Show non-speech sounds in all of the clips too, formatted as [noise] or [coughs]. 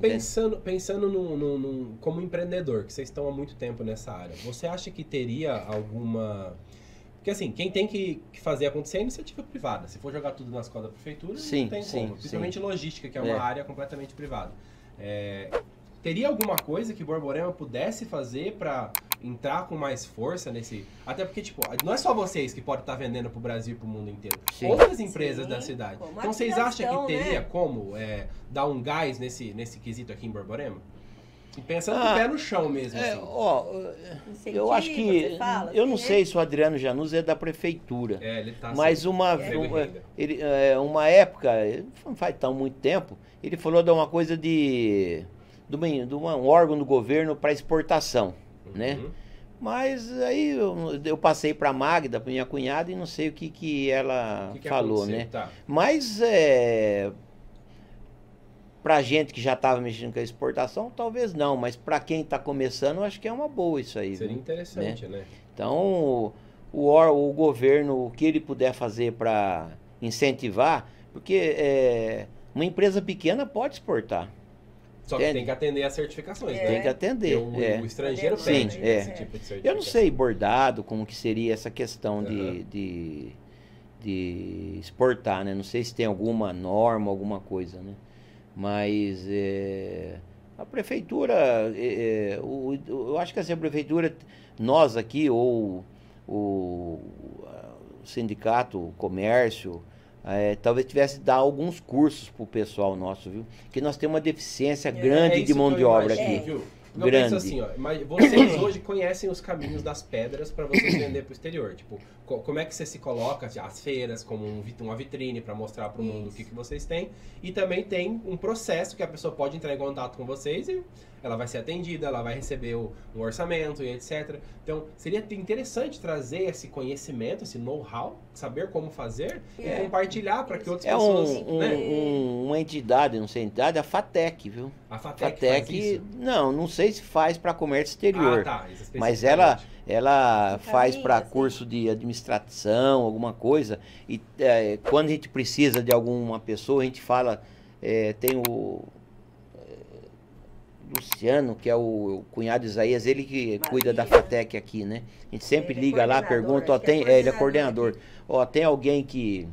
Pensando, pensando no, no- no- como empreendedor, que vocês estão há muito tempo nessa área, você acha que teria alguma. Porque assim, quem tem que, fazer acontecer é a iniciativa privada. Se for jogar tudo nas costas da prefeitura, Sim, não tem sim, como. Principalmente sim. logística, que é É. uma área completamente privada. É, teria alguma coisa que Borborema pudesse fazer para entrar com mais força nesse. Até porque, tipo, não é só vocês que podem estar vendendo pro Brasil e pro mundo inteiro. Sim. Outras empresas Sim, da cidade. como Então vocês acham que teria né? como é, dar um gás nesse, nesse quesito aqui em Borborema? E pensando com Ah, o pé no chão mesmo, É, assim. ó, Incentivo, eu acho que. fala, eu não assim, sei se o Adriano Janus é da prefeitura. É, ele tá Mas assim, uma, uma, ele, é, uma época, não faz tão muito tempo, ele falou de uma coisa de, de, uma- de um órgão do governo para exportação, né? Uhum. Mas aí eu, eu passei para Magda, pra minha cunhada, e não sei o que, que ela que que falou, né? Tá. Mas é, pra gente que já estava mexendo com a exportação, talvez não, mas para quem está começando, eu acho que é uma boa isso aí. Seria interessante, né? Então, o, o, o governo, o que ele puder fazer para incentivar, porque é, uma empresa pequena pode exportar, Só que Entende? tem que atender as certificações, É. né? tem que atender. O, é. o estrangeiro Sim, pede é. esse tipo de certificação. Eu não sei bordado como que seria essa questão de, de, de exportar, né? Não sei se tem alguma norma, alguma coisa, né? Mas é, a prefeitura, é, é, o- eu acho que assim, a prefeitura, nós aqui, ou o, o sindicato, o comércio, é, talvez tivesse que dar alguns cursos pro pessoal nosso, viu? Que nós temos uma deficiência grande É de mão de obra imagino, aqui. viu? Eu Grande. penso assim, ó, mas vocês [coughs] hoje conhecem os caminhos das pedras para vocês vender para o exterior. Tipo, co- como é que você se coloca as feiras como um vit- uma vitrine para mostrar para o mundo o que, que vocês têm. E também tem um processo que a pessoa pode entrar em contato com vocês e ela vai ser atendida, ela vai receber o- um orçamento e etc. Então, seria interessante trazer esse conhecimento, esse know-how, saber como fazer É. e compartilhar para que outras É pessoas... um, um- né? um- uma entidade, não sei entidade, a FATEC, viu? A FATEC, faz FATEC, isso? não, não sei se faz para comércio exterior, Ah, tá. isso mas ela, ela faz para assim. curso de administração, alguma coisa, e é, quando a gente precisa de alguma pessoa, a gente fala, é, tem o é, Luciano, que é o, cunhado de Isaías, ele que cuida da. FATEC aqui, né? A gente sempre Ele é liga lá, coordenador, pergunta, ó, é tem, é, ele é coordenador coordenador. Ó, tem alguém que,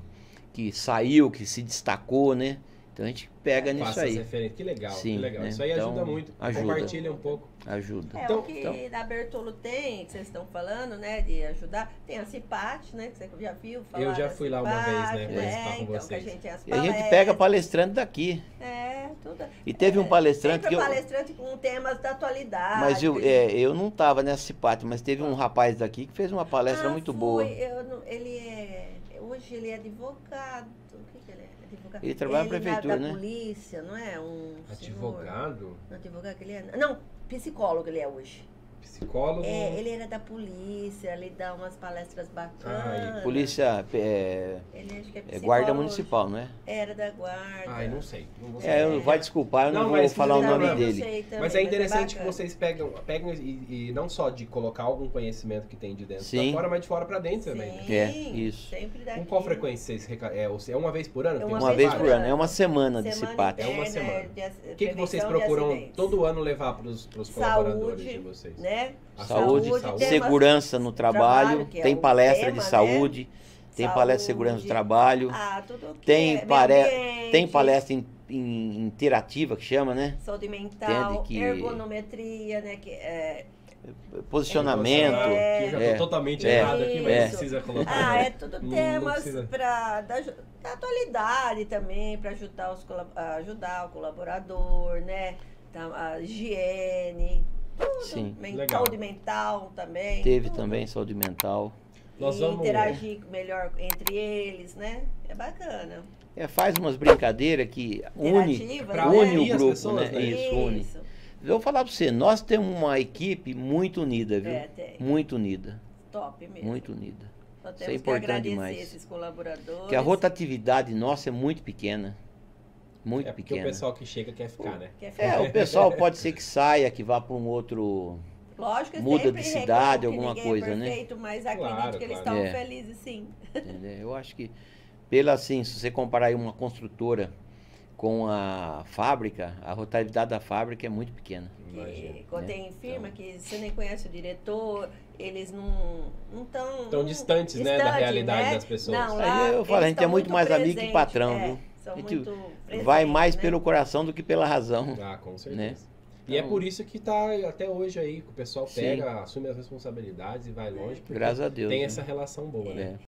que saiu, que se destacou, né? Então a gente pega nisso Passa as aí. Que legal, Sim, que legal. né? Isso aí Então, ajuda muito. ajuda. Compartilha um pouco. Ajuda. É, Então- o que então- a Bertolo tem, que vocês estão falando, né, de ajudar. Tem a CIPAT, né, que você já viu falar Eu já fui lá uma vez, né, participar com então, que a vocês. gente E a gente pega palestrante daqui. É, tudo. E teve um É, palestrante sempre que eu. palestrante com temas da atualidade. Mas eu, é, eu não estava nessa cipate, mas teve um rapaz daqui que fez uma palestra Ah, muito fui, boa. eu ele é. Hoje ele é advogado. O que, que ele? Advogado. Ele trabalha na prefeitura, da né? polícia, não é? Um senhor- Advogado, Não, advogado que ele é. Não, psicólogo ele é hoje. Psicólogo. É, ele era da polícia, ele dá umas palestras bacanas. Ai, Polícia é, Ele acho que é, é guarda municipal, não é? Era da guarda. Ai, não sei. Não vou É, vai desculpar, eu não, Não, vou mas falar o nome dele. sei também, Mas é interessante que bacana. vocês pegam, pegam e, e não só de colocar algum conhecimento que tem de dentro Sim. pra fora, mas de fora pra dentro também. né? Sim, É, isso. Sempre daqui. Com qual frequência vocês reca- é, é uma vez por ano? É que uma Uma vez por ano, é uma semana de Semana cipate. É uma semana. de O que, que vocês de procuram todo ano levar pros, pros colaboradores de vocês? né? A Saúde, saúde, temas- segurança no trabalho, trabalho, é tem palestra tema, de né? saúde, tem palestra de segurança do Saúde. trabalho, Ah, tudo que tem, é pare- tem palestra in- in- interativa que chama, né? Saúde mental, que- ergonometria, né? Que é, Posicionamento. É. Que eu já tô É. totalmente É. errado aqui, mas É. precisa colocar. Ah, é tudo temas pra, da, da atualidade também, para ajudar, os, ajudar o colaborador, né? Então, a higiene, tudo. Sim. Men- Legal. Saúde mental também. Teve tudo. também saúde mental. Nós e vamos- interagir melhor entre eles, né? É bacana. É, faz umas brincadeiras que une, né? une unir o as grupo, pessoas, né? né? Isso, une. Eu vou falar pra você, nós temos uma equipe muito unida, viu? É, tem. Muito unida, Top mesmo. muito unida. Só Isso é temos que importante agradecer demais. esses colaboradores. Porque a rotatividade nossa é muito pequena. Muito É porque o pequena. pessoal que chega quer ficar, né? Que é É, o pessoal pode ser que saia, que vá para um outro. Lógico que muda de cidade, alguma ninguém coisa, é né? perfeito, Mas acredito Claro, que eles claro. estão É. felizes sim. entendeu? Eu acho que, pela assim, se você comparar aí uma construtora com a fábrica, a rotatividade da fábrica é muito pequena. Que, quando né? tem firma Então- que você nem conhece o diretor, eles não estão. Tão distantes, né, da realidade das pessoas. Não, Aí lá, eu falo, a gente é tão muito mais amigo que presente, patrão, é, viu? São muito Vai mais né? pelo coração do que pela razão. Ah, com certeza. Né? E é Então- por isso que tá até hoje aí, que o pessoal Sim. pega, assume as responsabilidades e vai longe, porque Graças a Deus. tem né? essa relação boa, né? É.